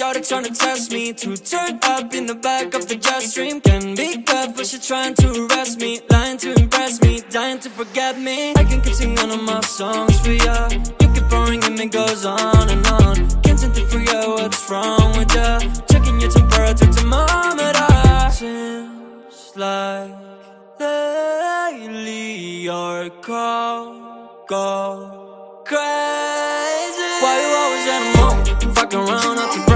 is Shawty tryna test me? To turn up in the back of the jet stream. Can be careful, she trying to arrest me Lying to impress me, dying to forget me. I can keep singing all my songs for ya. You keep pouring and it goes on and on. Can't seem to figure out what's wrong with ya. Checking your temperature thermometer. Seems like lately your call go crazy. Why you always in a mood? Fucking around, to